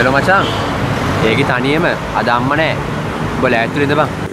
Hello මචං. ඒකේ තනියම අද අම්ම නැහැ උඹ ලෑස්තිලා ඉඳපන්.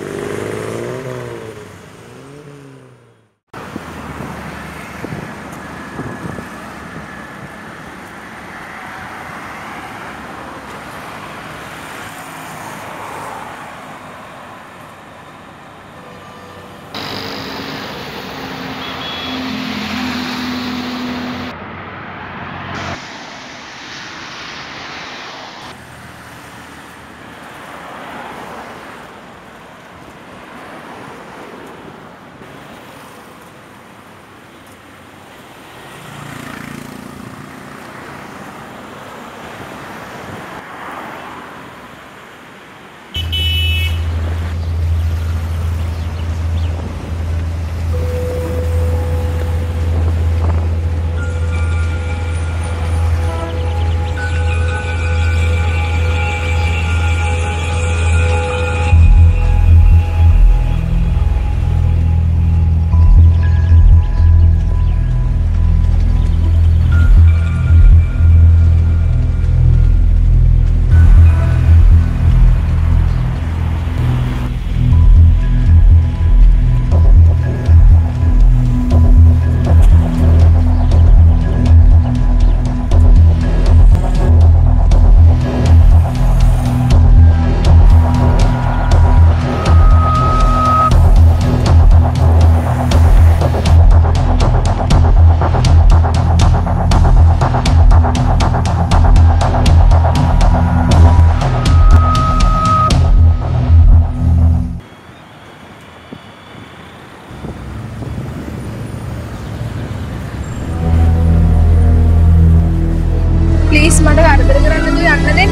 ಪ್ಲೀಸ್ ಮಾಡಿ ಅರ್ಧರ್ಗರನ್ನು ಅಂದ್ರೆ